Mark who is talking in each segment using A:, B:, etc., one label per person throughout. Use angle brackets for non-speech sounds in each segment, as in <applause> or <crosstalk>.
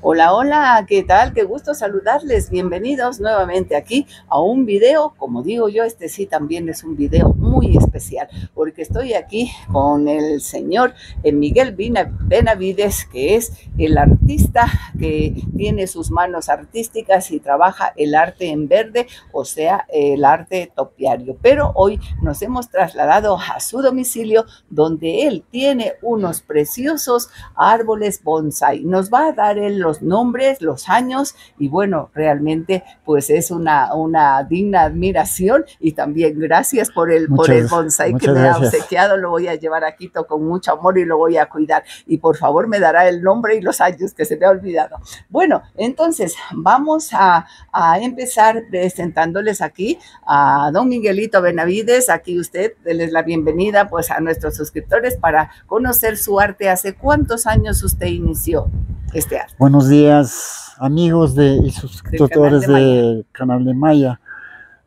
A: Hola, hola, ¿qué tal? Qué gusto saludarles. Bienvenidos nuevamente aquí a un video. Como digo yo, este sí también es un video muy especial porque estoy aquí con el señor eh, Miguel Benavides, que es el artista que tiene sus manos artísticas y trabaja el arte en verde, o sea, el arte topiario. Pero hoy nos hemos trasladado a su domicilio donde él tiene unos preciosos árboles bonsai. Nos va a dar el los nombres, los años y bueno, realmente pues es una, una digna admiración y también gracias por el, por el bonsai que me ha obsequiado, lo voy a llevar a Quito con mucho amor y lo voy a cuidar y por favor me dará el nombre y los años que se me ha olvidado. Bueno, entonces vamos a, a empezar presentándoles aquí a don Miguelito Benavides, aquí usted, denles la bienvenida pues a nuestros suscriptores para conocer su arte. ¿Hace cuántos años usted inició este arte?
B: Buenos días, amigos de, y suscriptores del canal de Maya.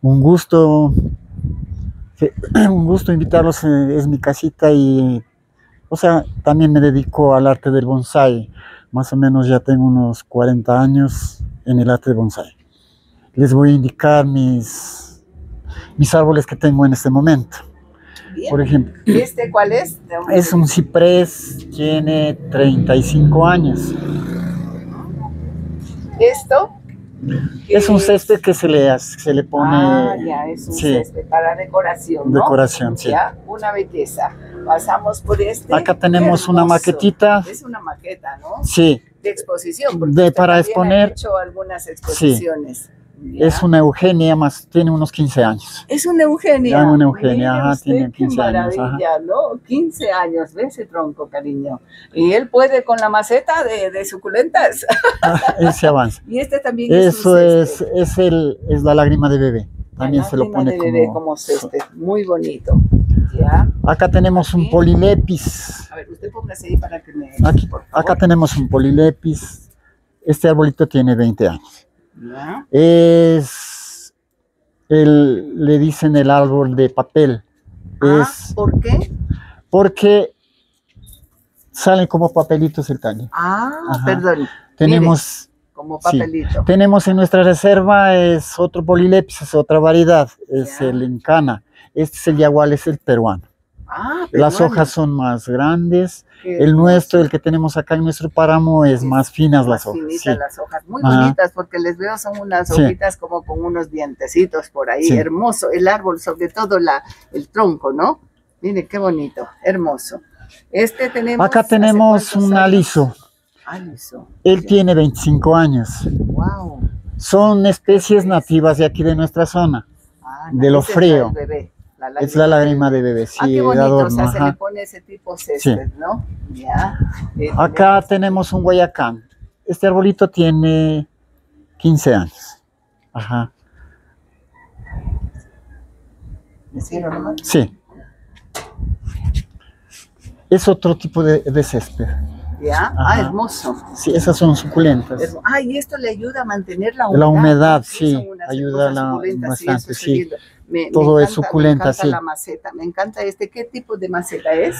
B: Un gusto, <clears throat> un gusto invitarlos, eh, es mi casita y, o sea, también me dedico al arte del bonsai. Más o menos ya tengo unos 40 años en el arte del bonsai. Les voy a indicar mis, mis árboles que tengo en este momento. Por ejemplo,
A: ¿este cuál es?
B: Es un ciprés, tiene 35 años.
A: Esto
B: es un césped que se le, se le pone.
A: Ah, ya, es un césped para decoración. ¿no?
B: Decoración, sí.
A: Ya, una belleza. Pasamos por este.
B: Acá tenemos una maquetita.
A: Es una maqueta, ¿no?
B: Sí.
A: De exposición.
B: De, para exponer.
A: hecho algunas exposiciones.
B: Es una Eugenia, más tiene unos 15 años.
A: Es una Eugenia.
B: Ya una Eugenia, ajá, tiene 15
A: años. Maravilla, ¿no? 15 años, ve ese tronco, cariño. Y él puede con la maceta de, de suculentas.
B: Ah, él se avanza. <laughs>
A: y este también
B: Eso es, es, el, es la lágrima de bebé. También se lo pone
A: de bebé como, césped. Muy bonito. ¿Ya?
B: Acá tenemos un polilepis.
A: A ver, usted póngase ahí para que me...
B: Aquí, acá tenemos un polilepis. Este arbolito tiene 20 años. Es, el, le dicen el árbol de papel.
A: Ah, es, ¿Por qué?
B: Porque salen como papelitos el caño.
A: Ah, perdón.
B: Tenemos...
A: como papelito.
B: tenemos en nuestra reserva es otro polilepis, es otra variedad, es el encana. Este es el yagual, es el peruano.
A: Ah,
B: Las hojas son más grandes. el nuestro, el que tenemos acá en nuestro páramo, es más finas las hojas.
A: Finitas las hojas, muy bonitas, porque les veo son unas hojitas como con unos dientecitos por ahí. Hermoso, el árbol, sobre todo la, el tronco, ¿no? Mire qué bonito, hermoso. Este tenemos.
B: Acá tenemos un aliso.
A: Aliso.
B: Él tiene 25 años.
A: Wow.
B: Son especies nativas de aquí de nuestra zona, ah, de lo frío. Es la lágrima de bebé, sí.
A: Ah, qué bonito, o sea, se le pone ese tipo césped, ¿no? Ya.
B: Eh, Acá tenemos un guayacán. Este arbolito tiene 15 años. Ajá. Sí. Es otro tipo de, de césped.
A: ¿Ya? Ah, hermoso.
B: Sí, esas son suculentas.
A: Ah, y esto le ayuda a mantener la humedad.
B: La humedad, sí, ayuda a la bastante, sí.
A: Me,
B: Todo es suculenta,
A: me
B: encanta
A: la maceta, me encanta este. ¿Qué tipo de maceta es?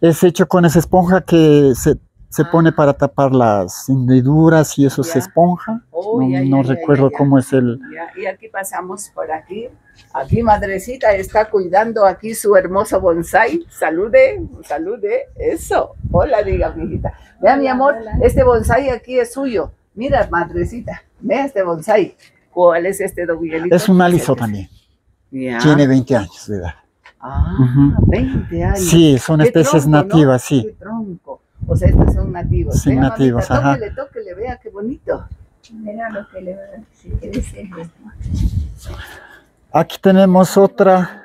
B: Es hecho con esa esponja que se, se ah. pone para tapar las hendiduras y eso se esponja.
A: Oh,
B: no, no recuerdo cómo es el...
A: Y aquí pasamos por aquí. Aquí madrecita está cuidando aquí su hermoso bonsai. Salude, salude. Eso. Hola, diga, mi hijita. Vea, mi amor, este bonsai aquí es suyo. Mira, madrecita, vea este bonsai. ¿Cuál es este don
B: Es un aliso también. Tiene 20 años de edad.
A: Ah, 20 años.
B: Sí, son especies nativas, sí.
A: ¿Qué tronco? O sea, estos son nativos.
B: Sí, nativos, ajá.
A: Tóquele, tóquele, vea qué bonito. Mira lo que le va a decir.
B: Aquí tenemos otra.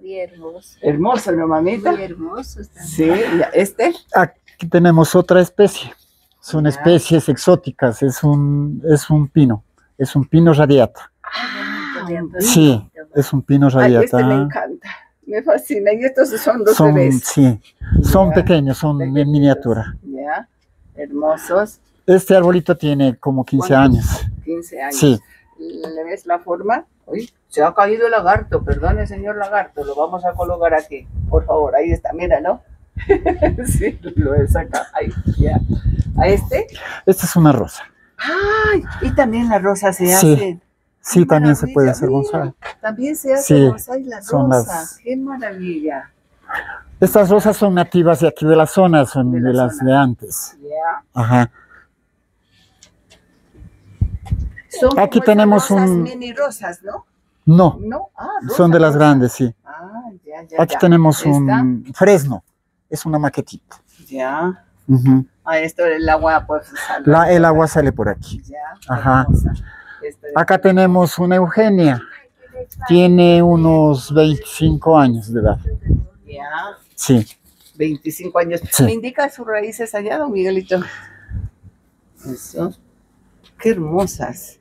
A: Muy hermoso. Hermoso, ¿no, mamita?
C: Muy hermoso.
A: Sí, ¿este?
B: Aquí tenemos otra especie. Son especies exóticas, es un, es un pino, es un pino radiata.
A: Ah,
B: Sí, es un pino radiata.
A: este me encanta, me fascina. Y estos son dos
B: son,
A: bebés.
B: Sí, son pequeños, son en miniatura.
A: Ya, hermosos.
B: Este arbolito tiene como 15 años.
A: 15 años.
B: Sí.
A: ¿Le ves la forma? Uy, se ha caído el lagarto, perdone señor lagarto, lo vamos a colocar aquí, por favor, ahí está, mira, ¿no? <laughs> sí, lo he sacado. Ahí, ya. ¿A este?
B: Esta es una rosa.
A: ¡Ay! Y también la rosa se
B: Sí,
A: hace.
B: Sí,
A: Qué
B: también se puede hacer bonsai.
A: También se hace
B: Sí,
A: bonsai la
B: son
A: rosa.
B: las-
A: ¡Qué maravilla!
B: Estas rosas son nativas de aquí de la zona, son
A: De
B: de,
A: la
B: las
A: zona.
B: de antes.
A: Ya.
B: Ajá.
A: Son
B: Aquí tenemos
A: rosas
B: un-
A: mini rosas, ¿no?
B: No,
A: No, ah,
B: son de las
A: rosa.
B: grandes, sí.
A: Ah, ya, ya.
B: Aquí
A: ya.
B: tenemos
A: ¿Esta?
B: un fresno, es una maquetita.
A: Ya.
B: Ujú.
A: Ah, esto el agua, pues. sale.
B: La, el agua sale por aquí.
A: Ya.
B: Ajá.
A: hermosa.
B: Acá tenemos una Eugenia, tiene unos 25 años de edad.
A: Ya.
B: Sí,
A: 25 años.
B: Sí.
A: ¿Me indica sus raíces allá, don Miguelito? Eso. Qué hermosas.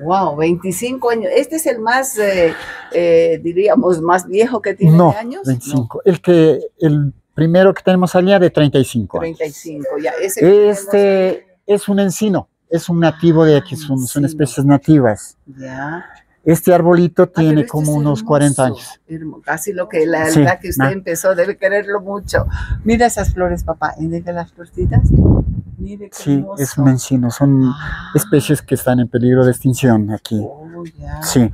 A: Wow, 25 años. Este es el más, eh, eh, diríamos, más viejo que tiene
B: no,
A: años.
B: 25. El que, el primero que tenemos allá de 35
A: No,
B: años.
A: 35, ya. Ese que tenemos
B: Este es un encino, es un nativo de aquí, son, especies nativas.
A: Ya.
B: Este arbolito
A: Ah,
B: tiene
A: este
B: como unos
A: hermoso,
B: 40 años.
A: hermo- Casi lo que la
B: Sí,
A: edad que usted empezó, debe quererlo mucho. Mira esas flores, papá. ¿Indica las florcitas? Mire qué
B: Sí,
A: hermoso.
B: es un encino, son
A: Ah,
B: especies que están en peligro de extinción aquí.
A: oh, ya,
B: Sí.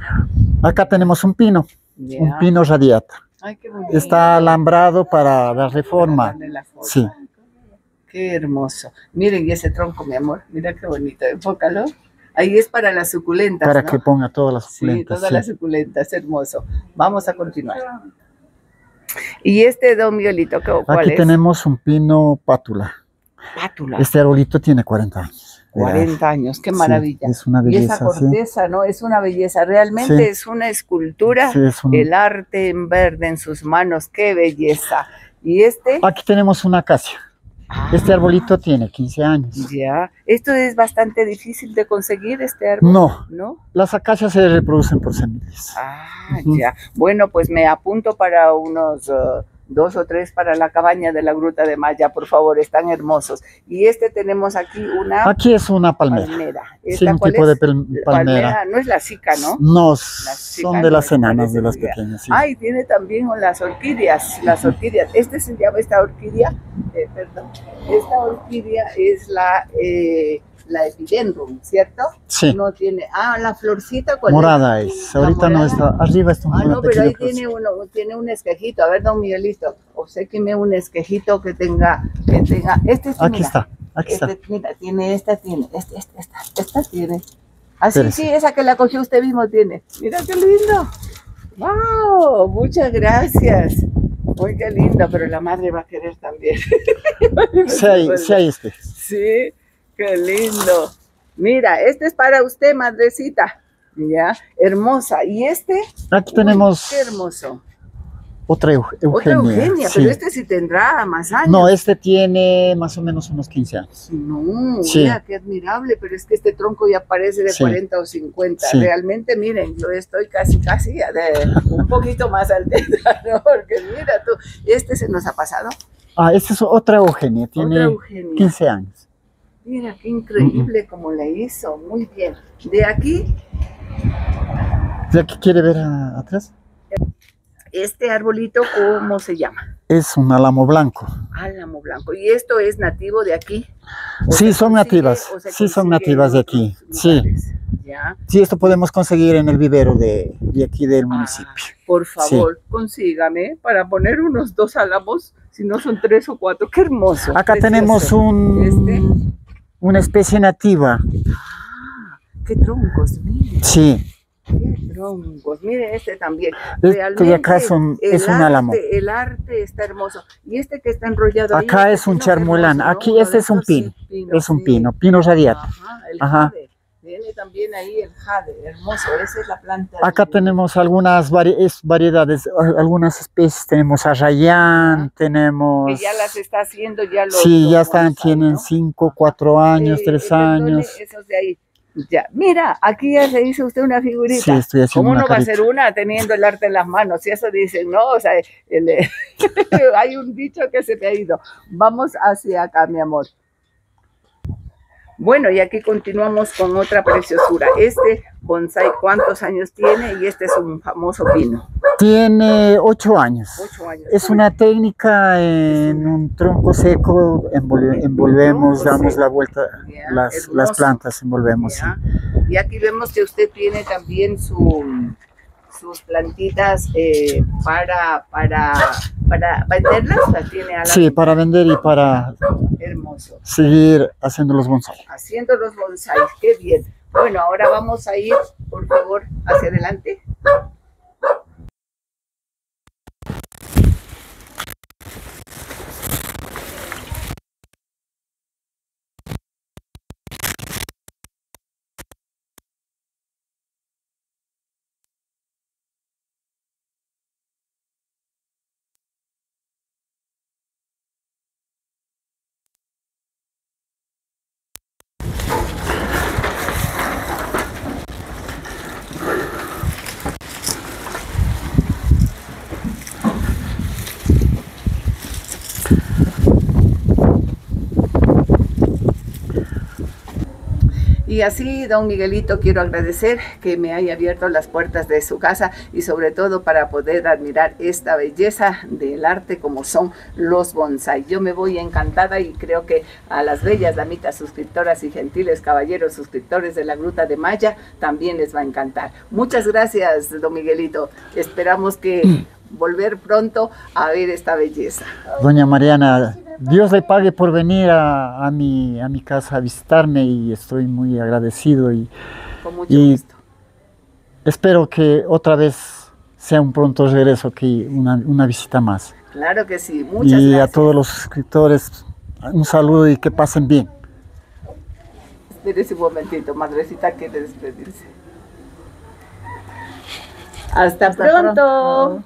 B: Acá tenemos un pino, un pino radiata.
A: Ay, qué.
B: Está alambrado para darle forma.
A: Darle la forma.
B: Sí.
A: Qué hermoso. Miren, y ese tronco, mi amor. Mira qué bonito. Enfócalo. Ahí es para las suculentas.
B: Para
A: ¿no?
B: que ponga todas las
A: Sí,
B: suculentas.
A: todas
B: sí.
A: las suculentas. Hermoso. Vamos a continuar. ¿Y este don qué- cuál
B: Aquí
A: es?
B: tenemos un pino pátula.
A: Pátula.
B: Este arbolito tiene 40 años. de edad.
A: 40 años, qué
B: Sí,
A: maravilla.
B: es una
A: y esa
B: belleza, sí.
A: corteza, ¿no? Es una belleza. Realmente
B: Sí.
A: es una escultura.
B: Sí, es un-
A: El arte en verde en sus manos, qué belleza. Y este,
B: Aquí tenemos una acacia.
A: Ah,
B: Este arbolito tiene 15 años.
A: ya, esto es bastante difícil de conseguir, este árbol,
B: No,
A: ¿no?
B: las acacias se reproducen por semillas.
A: Ah, ya. Bueno, pues me apunto para unos uh, dos o tres para la cabaña de la Gruta de Maya, por favor, están hermosos. Y este tenemos aquí una
B: Aquí es una palmera.
A: palmera.
B: Sí,
A: ¿Esta
B: un tipo
A: es?
B: de pel- palmera.
A: no es la sica, ¿no?
B: No, son de las
A: no,
B: enanas, de las
A: que-
B: pequeñas. sí.
A: Ay, tiene también las orquídeas, las orquídeas. Este se llama esta orquídea, eh, perdón, esta orquídea es la, eh, la epidendrum, ¿cierto?
B: Sí,
A: No tiene, ah, la florcita, ¿cuál es?
B: morada es.
A: La
B: Ahorita no está. Arriba está
A: Ah, no, pero ahí tiene, uno, tiene un esquejito. A ver, don Miguelito, obséquime un esquejito que tenga, que tenga, este sí,
B: Aquí
A: mira,
B: está, aquí está.
A: este, mira, tiene esta, tiene, este, esta, esta, esta tiene. Así,
B: Espérese.
A: sí, esa que la cogió usted mismo tiene. Mira qué lindo. ¡Wow! Muchas gracias. Muy qué lindo, pero la madre va a querer también. <laughs>
B: Sí sí este.
A: Sí, qué lindo. Mira, este es para usted, madrecita. Ya, hermosa. ¿Y este?
B: Aquí
A: Uy,
B: tenemos
A: qué hermoso.
B: otra Eu-
A: Otra
B: Eugenia.
A: Eugenia,
B: sí.
A: pero este sí tendrá más años.
B: No, este tiene más o menos unos 15 años.
A: No,
B: Sí.
A: mira, qué admirable, pero es que este tronco ya parece de
B: Sí.
A: 40 o 50.
B: Sí.
A: Realmente, miren, yo estoy casi, casi de un <laughs> poquito más altera, ¿no? <laughs> Porque mira tú, este se nos ha pasado.
B: Ah, esta es otra Eugenia,
A: Otra
B: tiene
A: Eugenia.
B: 15 años.
A: Mira, qué increíble como le hizo. Muy bien. De aquí,
B: ¿Ya que quiere ver a- atrás?
A: este arbolito, ¿cómo se llama?
B: Es un álamo blanco.
A: Álamo blanco. ¿Y esto es nativo de aquí? ¿O
B: Sí, son
A: consigue-
B: nativas. Sí, son nativas de aquí. Sí.
A: Ya.
B: Sí, esto podemos conseguir en el vivero de, de aquí del municipio.
A: Ah, por favor, consígame para poner unos dos álamos, si no son tres o cuatro. Qué hermoso.
B: Acá
A: precioso.
B: tenemos un,
A: Este.
B: Una especie nativa.
A: Ah, qué troncos, mire,
B: Sí,
A: qué troncos. Mire este también.
B: este de acá es un, es un
A: arte,
B: álamo.
A: El arte está hermoso. Y este que está enrollado
B: Acá
A: este
B: es un
A: ¿no?
B: Aquí este es un
A: sí,
B: pino.
A: pino,
B: Es un
A: sí.
B: pino, pino radiata.
A: Ajá, el
B: Ajá.
A: jade. Tiene también ahí el jade, hermoso. Esa es la planta.
B: Acá
A: de-
B: tenemos algunas vari- es variedades, algunas especies. Tenemos arrayán, tenemos...
A: Que ya las está haciendo, ya los.
B: Sí, ya están,
A: bonsai,
B: tienen
A: ¿no?
B: 5, 4 años,
A: Eh,
B: 3
A: perdone,
B: años.
A: Esos de ahí. Ya, mira, aquí ya se hizo usted una figurita.
B: Sí, estoy haciendo
A: ¿Cómo
B: una
A: no va a ser una teniendo el arte en las manos? Si eso dicen, no, o sea, el, <laughs> hay un dicho que se me ha ido. Vamos hacia acá, mi amor. Bueno, y aquí continuamos con otra preciosura. Este bonsai, ¿cuántos años tiene? Y este es un famoso pino.
B: Tiene ocho años.
A: Ocho años.
B: Es una técnica en un tronco seco, envolve- envolvemos, damos la vuelta, las, plantas envolvemos. sí.
A: Y aquí vemos que usted tiene también su, sus plantitas eh, para, para, para venderlas, las tiene a la
B: Sí, para vender y para
A: hermoso.
B: seguir haciendo los bonsai.
A: Haciendo los bonsais, qué bien. Bueno, ahora vamos a ir, por favor, hacia adelante. Y así, don Miguelito, quiero agradecer que me haya abierto las puertas de su casa y sobre todo para poder admirar esta belleza del arte como son los bonsai. Yo me voy encantada y creo que a las bellas damitas suscriptoras y gentiles caballeros suscriptores de la Gruta de Maya también les va a encantar. Muchas gracias, don Miguelito. Esperamos que <clears throat> volver pronto a ver esta belleza.
B: Doña Mariana, Dios le pague por venir a, a mi, a mi casa a visitarme y estoy muy agradecido y
A: Con mucho
B: Y-
A: gusto.
B: espero que otra vez sea un pronto regreso aquí, una, una visita más.
A: Claro que sí. Muchas
B: y
A: gracias.
B: a todos los suscriptores, un saludo y que pasen bien.
A: Espérese un momentito, madrecita quiere despedirse. Hasta,
C: Hasta
A: pronto.
C: pronto.